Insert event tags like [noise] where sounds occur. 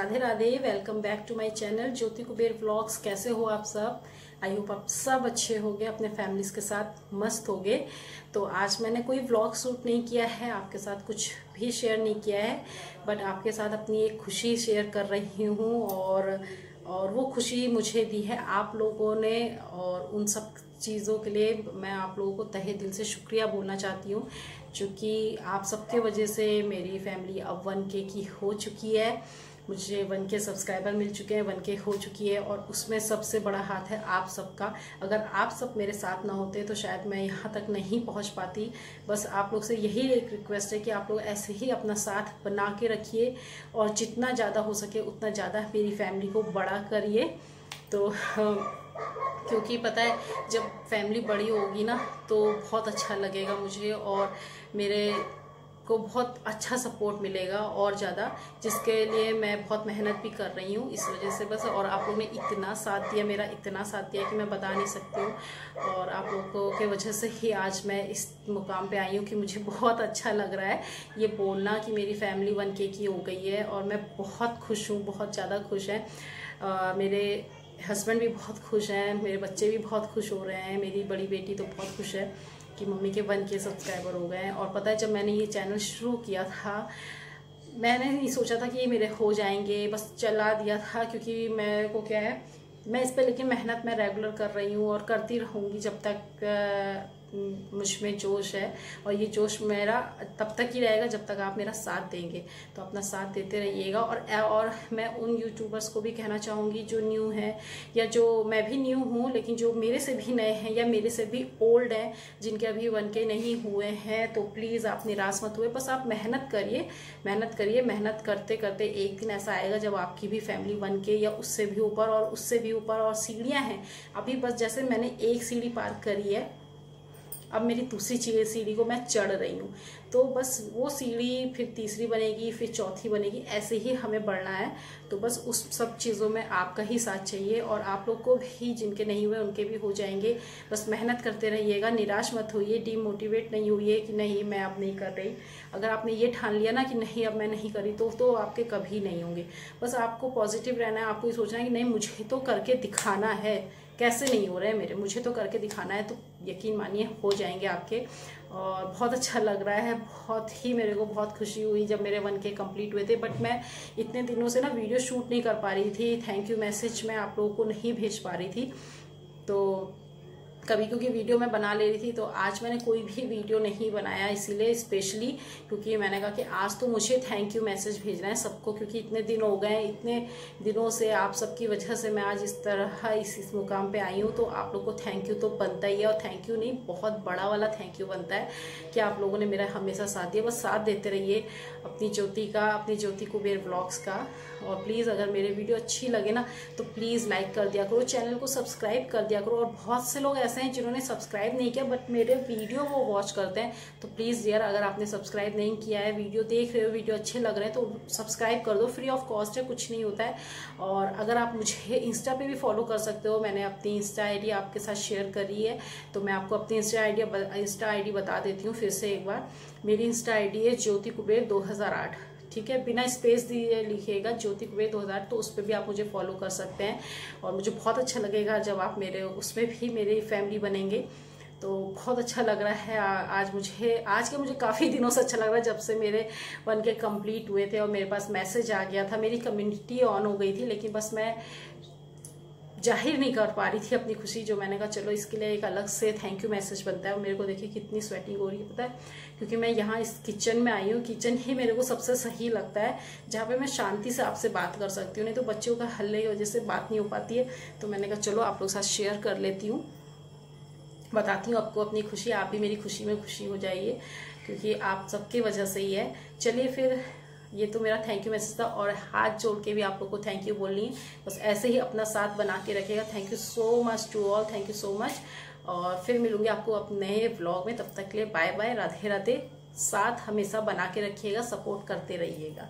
Radhe Radhe welcome back to my channel Jyoti Kuber vlogs कैसे हो आप सब? आई होप आप सब अच्छे होंगे, अपने फैमिलीज़ के साथ मस्त होंगे। तो आज मैंने कोई व्लॉग शूट नहीं किया है, आपके साथ कुछ भी शेयर नहीं किया है बट आपके साथ अपनी एक खुशी शेयर कर रही हूँ और और वो खुशी मुझे दी है आप लोगों ने और उन सब चीज़ों के लिए मैं आप लोगों को तहे दिल से शुक्रिया बोलना चाहती हूँ क्योंकि आप सबके वजह से मेरी फैमिली अब वन के की हो चुकी है। मुझे वन के सब्सक्राइबर मिल चुके हैं, वन के हो चुकी है और उसमें सबसे बड़ा हाथ है आप सबका। अगर आप सब मेरे साथ ना होते तो शायद मैं यहाँ तक नहीं पहुँच पाती। बस आप लोग से यही एक रिक्वेस्ट है कि आप लोग ऐसे ही अपना साथ बना के रखिए और जितना ज़्यादा हो सके उतना ज़्यादा मेरी फैमिली को बड़ा करिए। तो क्योंकि पता है, जब फैमिली बड़ी होगी ना तो बहुत अच्छा लगेगा मुझे और मेरे को बहुत अच्छा सपोर्ट मिलेगा और ज़्यादा जिसके लिए मैं बहुत मेहनत भी कर रही हूँ। इस वजह से बस और आप लोगों ने इतना साथ दिया मेरा इतना साथ दिया कि मैं बता नहीं सकती हूँ। और आप लोगों के वजह से ही आज मैं इस मुकाम पे आई हूँ कि मुझे [laughs] बहुत अच्छा लग रहा है ये बोलना कि मेरी फैमिली वन के की हो गई है और मैं बहुत खुश हूँ बहुत ज़्यादा खुश है। आ, मेरे हस्बैंड भी बहुत खुश हैं मेरे बच्चे भी बहुत खुश हो रहे हैं मेरी बड़ी बेटी तो बहुत खुश है। कि मम्मी के वन के सब्सक्राइबर हो गए हैं। और पता है, जब मैंने ये चैनल शुरू किया था, मैंने नहीं सोचा था कि ये मेरे हो जाएँगे, बस चला दिया था, क्योंकि मेरे को क्या है, मैं इस पर लेकिन मेहनत मैं रेगुलर कर रही हूँ और करती रहूँगी जब तक मुझमें जोश है और ये जोश मेरा तब तक ही रहेगा जब तक आप मेरा साथ देंगे। तो अपना साथ देते रहिएगा और और मैं उन यूट्यूबर्स को भी कहना चाहूँगी जो न्यू है या जो मैं भी न्यू हूँ, लेकिन जो मेरे से भी नए हैं या मेरे से भी ओल्ड हैं, जिनके अभी वन के नहीं हुए हैं तो प्लीज़ आप निराश मत हुए बस आप मेहनत करिए मेहनत करिए, मेहनत करते करते एक दिन ऐसा आएगा जब आपकी भी फैमिली वन के या उससे भी ऊपर और उससे भी ऊपर और सीढ़ियाँ हैं। अभी बस जैसे मैंने एक सीढ़ी पार करी है अब मेरी दूसरी चीज़, सीढ़ी को मैं चढ़ रही हूँ। तो बस वो सीढ़ी फिर तीसरी बनेगी, फिर चौथी बनेगी, ऐसे ही हमें बढ़ना है। तो बस उस सब चीज़ों में आपका ही साथ चाहिए और आप लोग को भी, जिनके नहीं हुए उनके भी हो जाएँगे। बस मेहनत करते रहिएगा, निराश मत होइए डीमोटिवेट नहीं हुई कि नहीं, मैं अब नहीं कर रही। अगर आपने ये ठान लिया ना कि नहीं, अब मैं नहीं करी तो तो आपके कभी नहीं होंगे। बस आपको पॉजिटिव रहना है, आपको ये सोचना है कि नहीं, मुझे तो करके दिखाना है। कैसे नहीं हो रहे हैं मेरे? मुझे तो करके दिखाना है तो यकीन मानिए, हो जाएँगे आपके। और बहुत अच्छा लग रहा है, बहुत ही मेरे को बहुत खुशी हुई जब मेरे वन के कंप्लीट हुए थे। बट मैं इतने दिनों से ना वीडियो शूट नहीं कर पा रही थी। थैंक यू मैसेज मैं आप लोगों को नहीं भेज पा रही थी। तो कभी क्योंकि वीडियो मैं बना ले रही थी तो आज मैंने कोई भी वीडियो नहीं बनाया, इसीलिए स्पेशली क्योंकि मैंने कहा कि आज तो मुझे थैंक यू मैसेज भेजना है सबको, क्योंकि इतने दिन हो गए, इतने दिनों से आप सबकी वजह से मैं आज इस तरह इस इस मुकाम पे आई हूँ तो आप लोग को थैंक यू तो बनता ही है और थैंक यू नहीं, बहुत बड़ा वाला थैंक यू बनता है कि आप लोगों ने मेरा हमेशा साथ दिया, बस साथ देते रहिए अपनी ज्योति का, अपनी ज्योति कुबेर ब्लॉग्स का। और प्लीज़ अगर मेरे वीडियो अच्छी लगे ना तो प्लीज़ लाइक कर दिया करो, चैनल को सब्सक्राइब कर दिया करो और बहुत से लोग ऐसे हैं जिन्होंने सब्सक्राइब नहीं किया बट मेरे वीडियो वो वॉच करते हैं। तो प्लीज़ यार, अगर आपने सब्सक्राइब नहीं किया है वीडियो देख रहे हो वीडियो अच्छे लग रहे हैं तो सब्सक्राइब कर दो। फ्री ऑफ़ कॉस्ट है, कुछ नहीं होता है। और अगर आप मुझे इंस्टा पे भी फॉलो कर सकते हो, मैंने अपनी इंस्टा आई आपके साथ शेयर करी है। तो मैं आपको अपनी इंस्टा आई इंस्टा आई बता देती हूँ फिर से एक बार। मेरी इंस्टा आई है ज्योति कुबेर दो ठीक है? बिना स्पेस दिए लिखिएगा ज्योति कुबेर दो हज़ार तो उस पर भी आप मुझे फॉलो कर सकते हैं। और मुझे बहुत अच्छा लगेगा जब आप मेरे, उसमें भी मेरी फैमिली बनेंगे। तो बहुत अच्छा लग रहा है आज मुझे, आज के मुझे काफ़ी [laughs] दिनों से अच्छा लग रहा है जब से मेरे वन के कंप्लीट हुए थे और मेरे पास मैसेज आ गया था। मेरी कम्युनिटी ऑन हो गई थी, लेकिन बस मैं ज़ाहिर नहीं कर पा रही थी अपनी खुशी, जो मैंने कहा, चलो, इसके लिए एक अलग से थैंक यू मैसेज बनता है और मेरे को देखिए कितनी स्वेटिंग हो रही है, पता है? क्योंकि मैं यहाँ इस किचन में आई हूँ। किचन ही मेरे को सबसे सही लगता है, जहाँ पे मैं शांति से आपसे बात कर सकती हूँ। नहीं तो बच्चों का हल्ले की वजह से बात नहीं हो पाती है। तो मैंने कहा, चलो, आप लोग साथ शेयर कर लेती हूँ। बताती हूँ आपको अपनी खुशी। आप भी मेरी खुशी में खुशी हो जाइए, क्योंकि आप सबकी वजह से ही है। चलिए फिर ये तो मेरा थैंक यू मैसेज था और हाथ जोड़ के भी आप लोग को थैंक यू बोलनी है। बस ऐसे ही अपना साथ बना के रखेगा thank you so much to all thank you so much और फिर मिलूँगी आपको अपने नए ब्लॉग में। तब तक के लिए बाय बाय राधे राधे साथ हमेशा बना के रखिएगा। सपोर्ट करते रहिएगा।